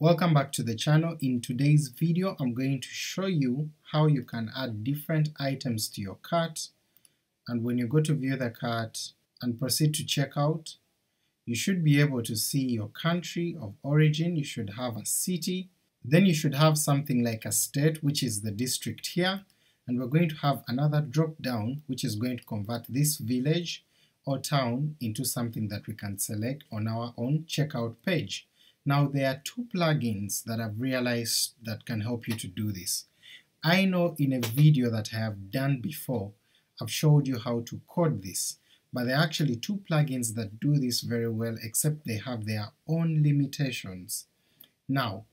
Welcome back to the channel. In today's video I'm going to show you how you can add different items to your cart and when you go to view the cart and proceed to checkout you should be able to see your country of origin, you should have a city, then you should have something like a state which is the district here, and we're going to have another drop down which is going to convert this village or town into something that we can select on our own checkout page. Now there are two plugins that I've realized that can help you to do this. I know in a video that I have done before I've showed you how to code this, but there are actually two plugins that do this very well except they have their own limitations. Now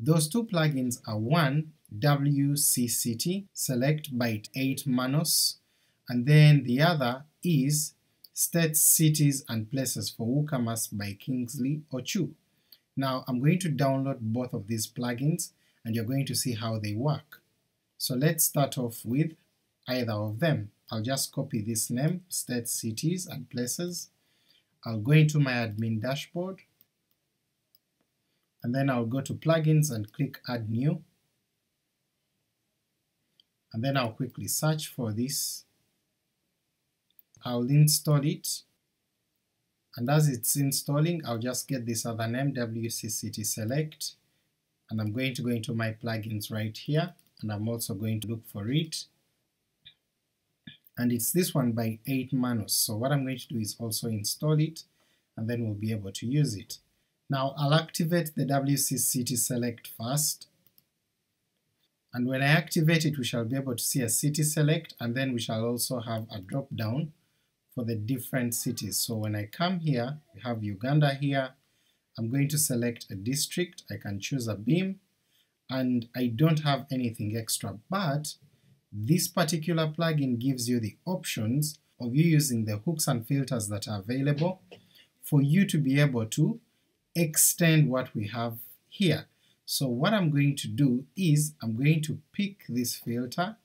those two plugins are one WC City Select Byte 8 Manos and then the other is States, Cities and Places for WooCommerce by Kingsley Ochu. Now I'm going to download both of these plugins and you're going to see how they work. So let's start off with either of them. I'll just copy this name, States, Cities and Places. I'll go into my admin dashboard and then I'll go to plugins and click add new and then I'll quickly search for this, I'll install it, and as it's installing I'll just get this other name WC City select, and I'm going to go into my plugins right here, and I'm also going to look for it, and it's this one by 8 Manos, so what I'm going to do is also install it, and then we'll be able to use it. Now I'll activate the WC City select first, and when I activate it we shall be able to see a city select. And then we shall also have a drop down for the different cities. So when I come here, we have Uganda here, I'm going to select a district, I can choose Abim, and I don't have anything extra, but this particular plugin gives you the options of you using the hooks and filters that are available for you to be able to extend what we have here. So what I'm going to do is I'm going to pick this filter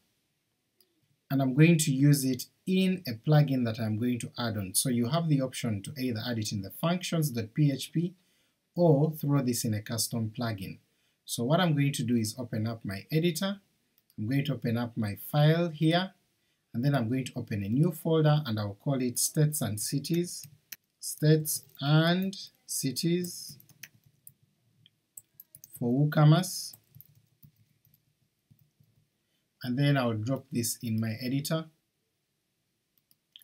and I'm going to use it in a plugin that I'm going to add on. So you have the option to either add it in the functions.php or throw this in a custom plugin. So what I'm going to do is open up my editor, I'm going to open up my file here, and then I'm going to open a new folder and I'll call it states and cities, states and cities for WooCommerce, and then I'll drop this in my editor,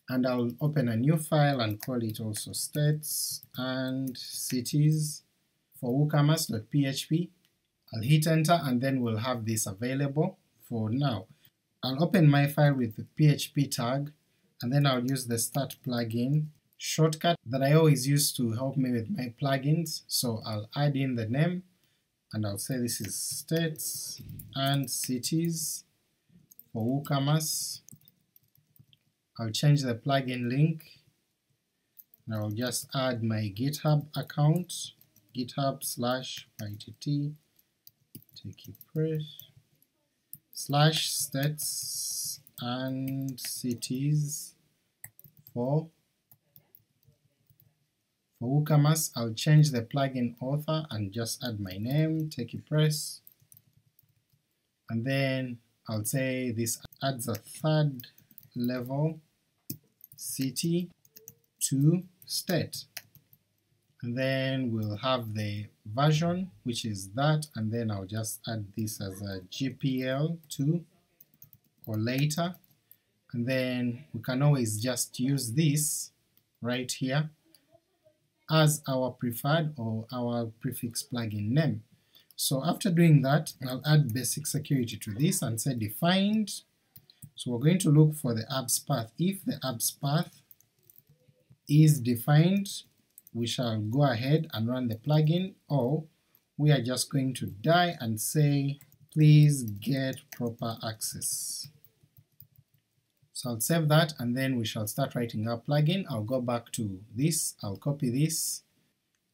and I'll open a new file and call it also states and cities for woocommerce.php. I'll hit enter and then we'll have this available for now. I'll open my file with the PHP tag and then I'll use the start plugin shortcut that I always use to help me with my plugins, so I'll add in the name and I'll say this is states and cities for WooCommerce. I'll change the plugin link. And I'll just add my GitHub account, github slash ytt press. Slash states and cities for for WooCommerce, I'll change the plugin author and just add my name, TechiePress, and then I'll say this adds a third level city to state. And then we'll have the version, which is that, and then I'll just add this as a GPL2 or later, and then we can always just use this right here as our preferred or our prefix plugin name. So after doing that, I'll add basic security to this and say defined. So we're going to look for the ABSPATH. If the ABSPATH is defined, we shall go ahead and run the plugin, or we are just going to die and say please get proper access. So I'll save that and then we shall start writing our plugin. I'll go back to this, I'll copy this,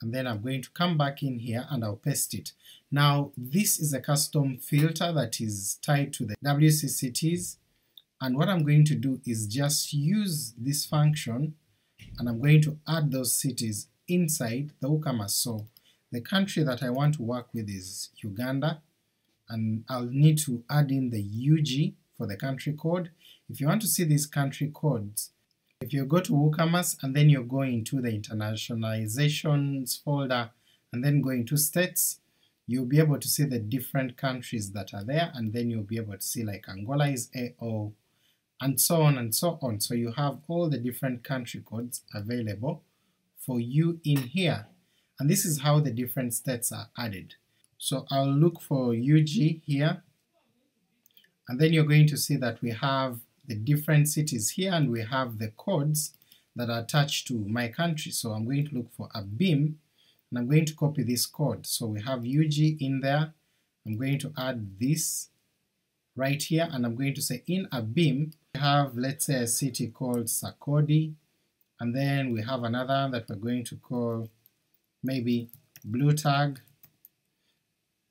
and then I'm going to come back in here and I'll paste it. Now this is a custom filter that is tied to the WCCTs, and what I'm going to do is just use this function and I'm going to add those cities inside the WooCommerce. So the country that I want to work with is Uganda, and I'll need to add in the UG for the country code. If you want to see these country codes, if you go to WooCommerce and then you're going to the internationalizations folder and then go into states, you'll be able to see the different countries that are there, and then you'll be able to see like Angola is AO, and so on and so on. So you have all the different country codes available for you in here, and this is how the different states are added. So I'll look for UG here, and then you're going to see that we have the different cities here and we have the codes that are attached to my country. So I'm going to look for ABIM and I'm going to copy this code. So we have UG in there, I'm going to add this right here and I'm going to say in ABIM we have let's say a city called Sakodi and then we have another that we're going to call maybe Blue Tag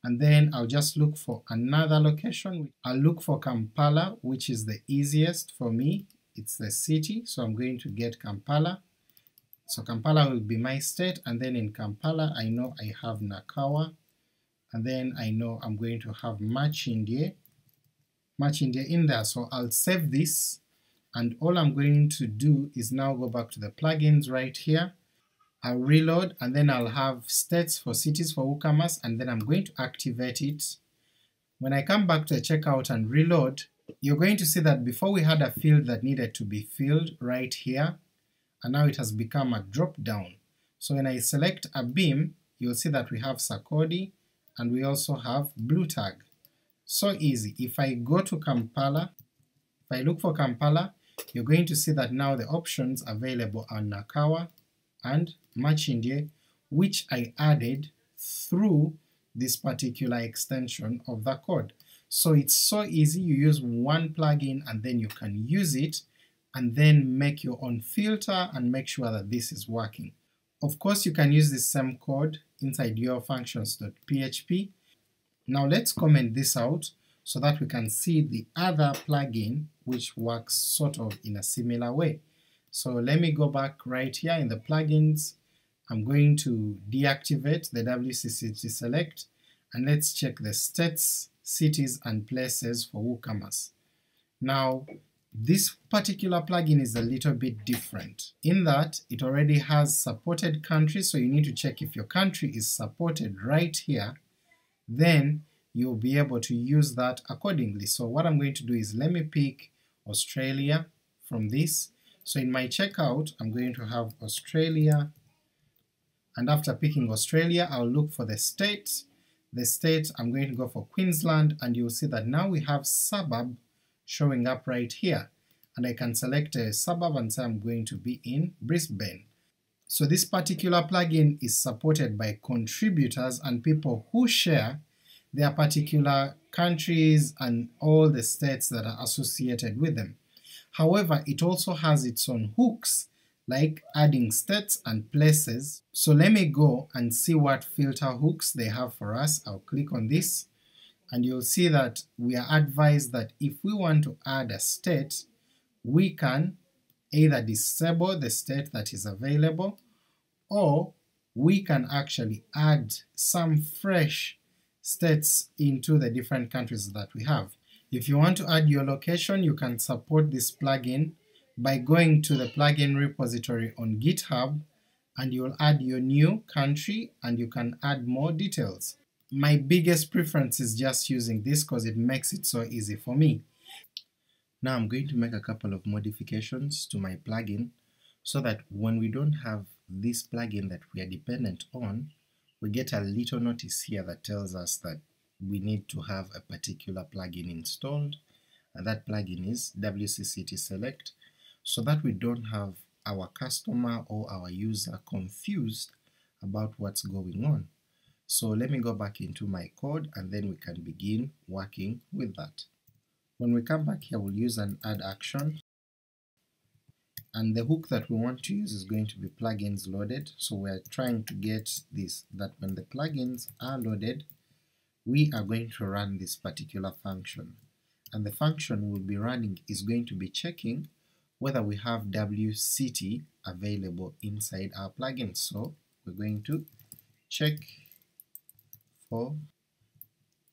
and then I'll just look for another location. I'll look for Kampala, which is the easiest for me, it's the city, so I'm going to get Kampala. So Kampala will be my state, and then in Kampala I know I have Nakawa, and then I know I'm going to have Makindye, Makindye in there, so I'll save this, and all I'm going to do is now go back to the plugins right here, I'll reload and then I'll have states for cities for WooCommerce and then I'm going to activate it. When I come back to the checkout and reload, you're going to see that before we had a field that needed to be filled right here, and now it has become a drop down. So when I select Abim, you'll see that we have Sakodi and we also have Blue Tag. So easy. If I go to Kampala, if I look for Kampala, you're going to see that now the options available are Nakawa and Makindye, which I added through this particular extension of the code. So it's so easy, you use one plugin and then you can use it and then make your own filter and make sure that this is working. Of course you can use the same code inside your functions.php. Now let's comment this out so that we can see the other plugin which works sort of in a similar way. So let me go back right here in the plugins, I'm going to deactivate the WC City Select, and let's check the states, cities and places for WooCommerce. Now this particular plugin is a little bit different, in that it already has supported countries, so you need to check if your country is supported right here, then you'll be able to use that accordingly. So what I'm going to do is let me pick Australia from this, so in my checkout I'm going to have Australia, and after picking Australia I'll look for the state, the state I'm going to go for Queensland, and you'll see that now we have suburb showing up right here, and I can select a suburb and say I'm going to be in Brisbane. So this particular plugin is supported by contributors and people who share their particular countries and all the states that are associated with them. However, it also has its own hooks, like adding states and places. So let me go and see what filter hooks they have for us. I'll click on this, and you'll see that we are advised that if we want to add a state, we can either disable the state that is available, or we can actually add some fresh states into the different countries that we have. If you want to add your location, you can support this plugin by going to the plugin repository on GitHub and you'll add your new country and you can add more details. My biggest preference is just using this because it makes it so easy for me. Now I'm going to make a couple of modifications to my plugin so that when we don't have this plugin that we are dependent on, we get a little notice here that tells us that we need to have a particular plugin installed, and that plugin is WC City Select, so that we don't have our customer or our user confused about what's going on. So let me go back into my code and then we can begin working with that. When we come back here we'll use an add action, and the hook that we want to use is going to be plugins loaded, so we're trying to get this, that when the plugins are loaded, we are going to run this particular function, and the function we'll be running is going to be checking whether we have WCT available inside our plugin. So we're going to check for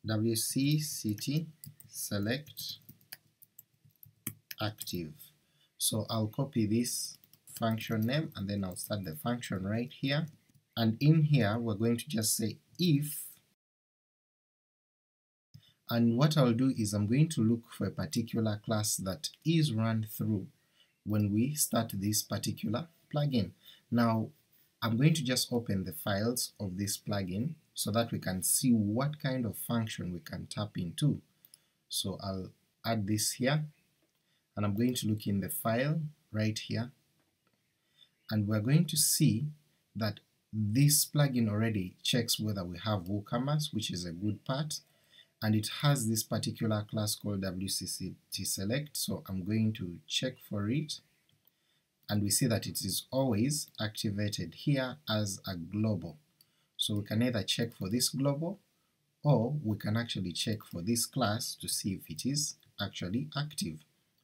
wc select active. So I'll copy this function name and then I'll start the function right here, and in here we're going to just say if and what I'll do is I'm going to look for a particular class that is run through when we start this particular plugin. Now I'm going to just open the files of this plugin so that we can see what kind of function we can tap into. So I'll add this here, and I'm going to look in the file right here, and we're going to see that this plugin already checks whether we have WooCommerce, which is a good part, and it has this particular class called WC City select, so I'm going to check for it, and we see that it is always activated here as a global. So we can either check for this global, or we can actually check for this class to see if it is actually active.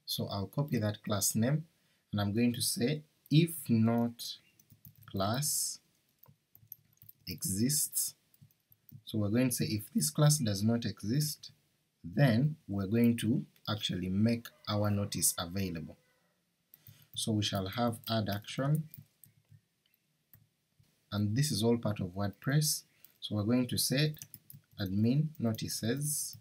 So I'll copy that class name, and I'm going to say if not class exists so we're going to say if this class does not exist, then we're going to actually make our notice available. So we shall have add action, and this is all part of WordPress. So we're going to set admin notices,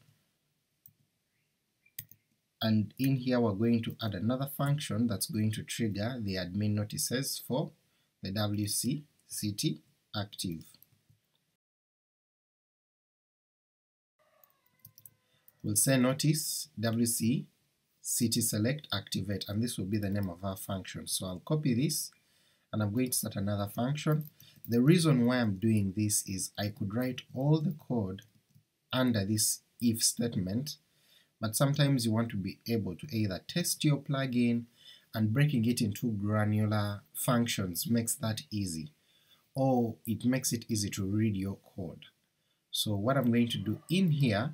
and in here we're going to add another function that's going to trigger the admin notices for the WC City active. We'll say notice wc city select activate and this will be the name of our function. So I'll copy this and I'm going to start another function. The reason why I'm doing this is I could write all the code under this if statement, but sometimes you want to be able to either test your plugin and breaking it into granular functions makes that easy, or it makes it easy to read your code. So what I'm going to do in here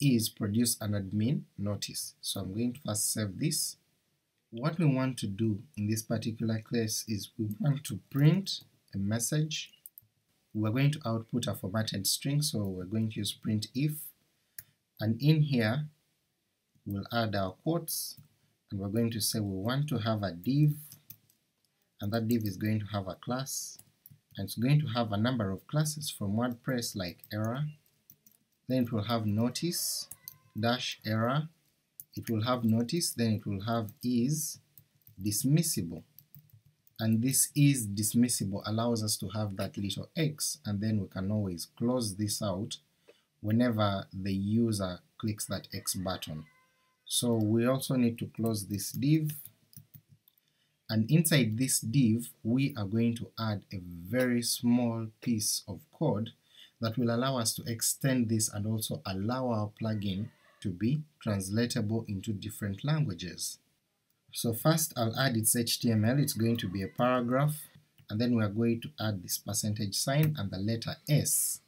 is produce an admin notice. So I'm going to first save this. What we want to do in this particular case is we want to print a message. We're going to output a formatted string, so we're going to use printf, and in here we'll add our quotes, and we're going to say we want to have a div, and that div is going to have a class, and it's going to have a number of classes from WordPress like error, then it will have notice dash error, it will have notice, then it will have is dismissible, and this is dismissible allows us to have that little x, and then we can always close this out whenever the user clicks that x button. So we also need to close this div, and inside this div we are going to add a very small piece of code that will allow us to extend this and also allow our plugin to be translatable into different languages. So first I'll add its HTML, it's going to be a paragraph, and then we're going to add this percentage sign and the letter S.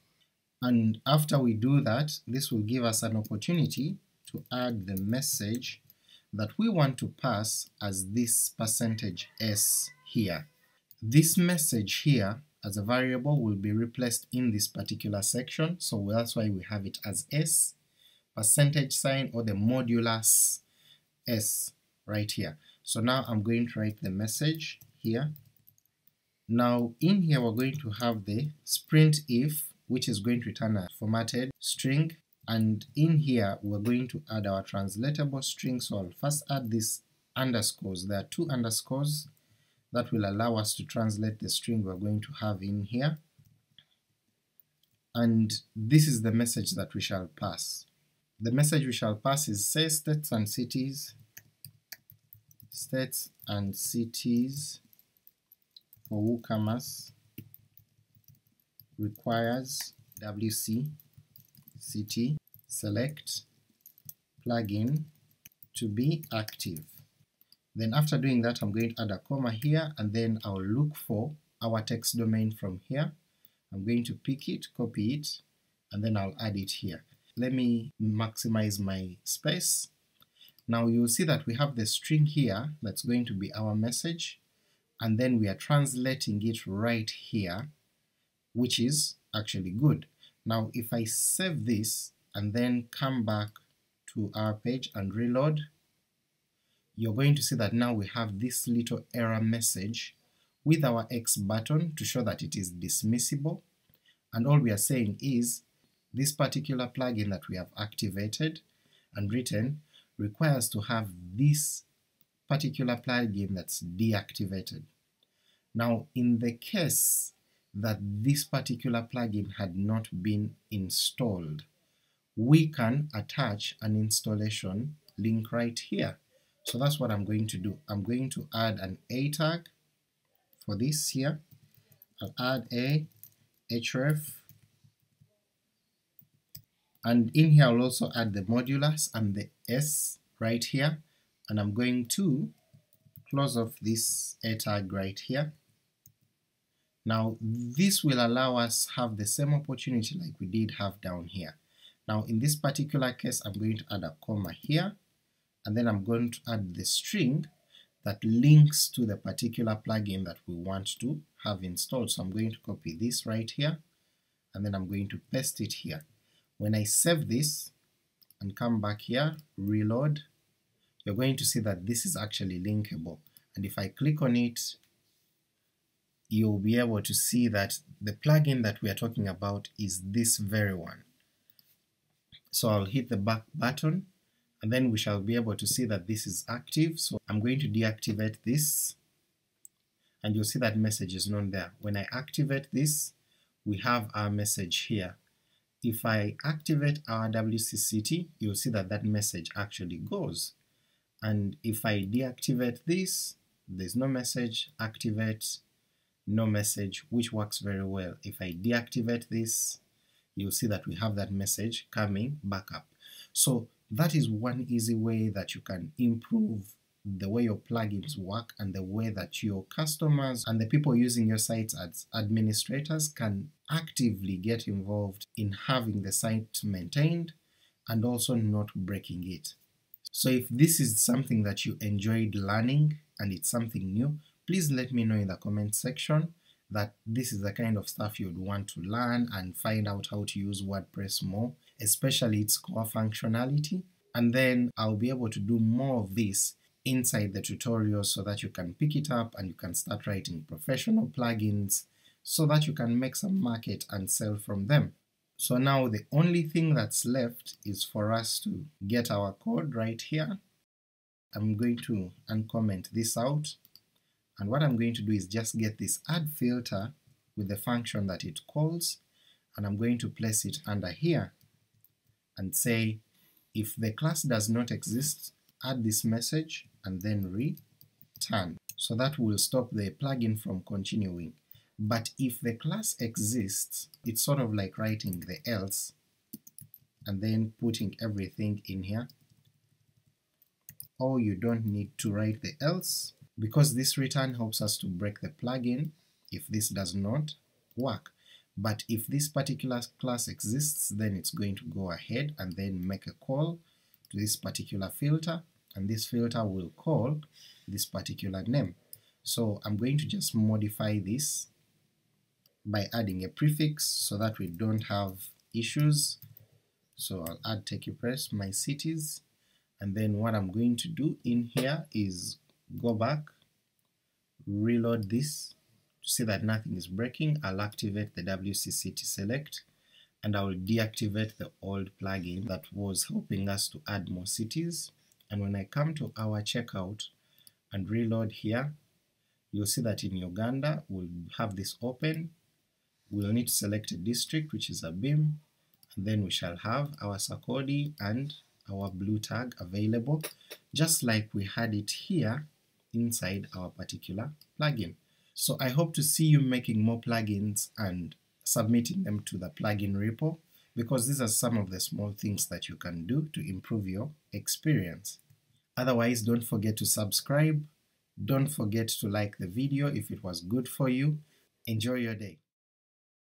And after we do that, this will give us an opportunity to add the message that we want to pass as this percentage S here. This message here as a variable will be replaced in this particular section, so that's why we have it as s, percentage sign or the modulus s right here. So now I'm going to write the message here. Now in here we're going to have the sprint if, which is going to return a formatted string, and in here we're going to add our translatable string, so I'll first add these underscores, there are two underscores that will allow us to translate the string we're going to have in here, and this is the message that we shall pass. The message we shall pass is say states and cities, states and cities for WooCommerce requires WC city select plugin to be active. Then after doing that I'm going to add a comma here and then I'll look for our text domain from here. I'm going to pick it, copy it, and then I'll add it here. Let me maximize my space. Now you'll see that we have the string here that's going to be our message, and then we are translating it right here, which is actually good. Now if I save this and then come back to our page and reload, you're going to see that now we have this little error message with our X button to show that it is dismissible, and all we are saying is this particular plugin that we have activated and written requires to have this particular plugin that's deactivated. Now in the case that this particular plugin had not been installed, we can attach an installation link right here. So that's what I'm going to do. I'm going to add an A tag for this here. I'll add a href and in here I'll also add the modulus and the s right here and I'm going to close off this a tag right here. Now this will allow us have the same opportunity like we did have down here. Now in this particular case I'm going to add a comma here, and then I'm going to add the string that links to the particular plugin that we want to have installed. So I'm going to copy this right here, and then I'm going to paste it here. When I save this and come back here, reload, you're going to see that this is actually linkable, and if I click on it, you'll be able to see that the plugin that we are talking about is this very one. So I'll hit the back button, and then we shall be able to see that this is active, so I'm going to deactivate this, and you'll see that message is not there. When I activate this, we have our message here. If I activate our WC City, you'll see that that message actually goes, and if I deactivate this, there's no message, activate, no message, which works very well. If I deactivate this, you'll see that we have that message coming back up. So that is one easy way that you can improve the way your plugins work and the way that your customers and the people using your sites as administrators can actively get involved in having the site maintained and also not breaking it. So if this is something that you enjoyed learning and it's something new, please let me know in the comment section that this is the kind of stuff you'd want to learn and find out how to use WordPress more, especially its core functionality, and then I'll be able to do more of this inside the tutorial so that you can pick it up and you can start writing professional plugins so that you can make some market and sell from them. So now the only thing that's left is for us to get our code right here. I'm going to uncomment this out and what I'm going to do is just get this add filter with the function that it calls, and I'm going to place it under here and say if the class does not exist, add this message and then return. So that will stop the plugin from continuing. But if the class exists, it's sort of like writing the else and then putting everything in here. Or you don't need to write the else, because this return helps us to break the plugin if this does not work. But if this particular class exists, then it's going to go ahead and then make a call to this particular filter, and this filter will call this particular name. So I'm going to just modify this by adding a prefix so that we don't have issues. So I'll add Press, my cities, and then what I'm going to do in here is go back, reload this see that nothing is breaking, I'll activate the WCCT select, and I will deactivate the old plugin that was helping us to add more cities, and when I come to our checkout and reload here, you'll see that in Uganda we'll have this open, we'll need to select a district which is a BIM, and then we shall have our Sakodi and our blue tag available, just like we had it here inside our particular plugin. So I hope to see you making more plugins and submitting them to the plugin repo, because these are some of the small things that you can do to improve your experience. Otherwise don't forget to subscribe, don't forget to like the video if it was good for you, enjoy your day.